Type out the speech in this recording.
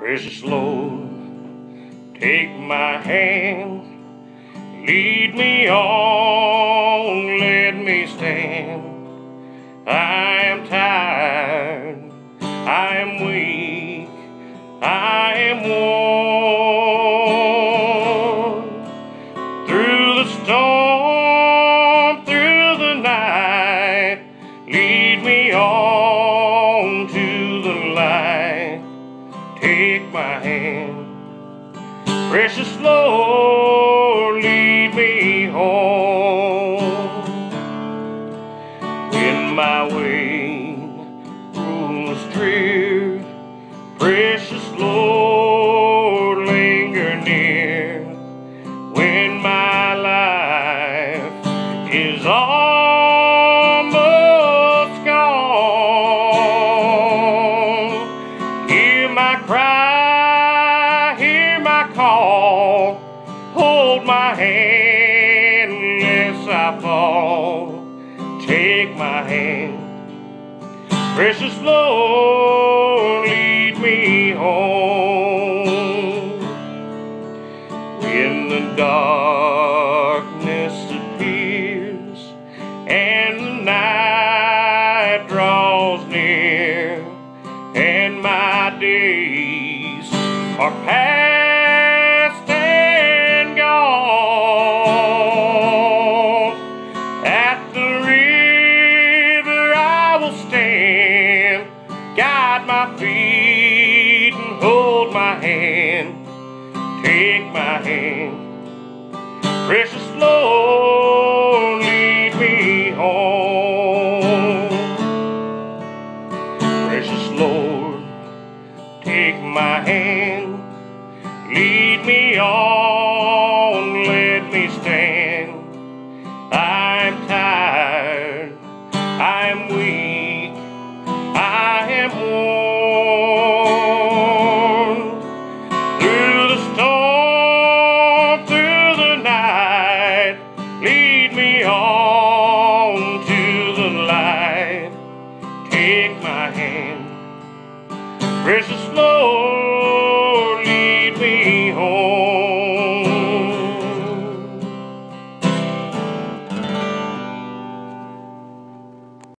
Precious Lord, take my hand, lead me on, let me stand. I am tired, I am weak, I am worn. Precious Lord, lead me home. When my way grows drear, precious Lord, linger near. When my life is almost call, hold my hand lest I fall. Take my hand, precious Lord, lead me home. When the darkness appears and the night draws near, and my days are past my feet and hold my hand. Take my hand, precious Lord, lead me home. Precious Lord, take my hand, lead me on, let me stand. I'm tired, I'm weak, Take my hand, precious Lord,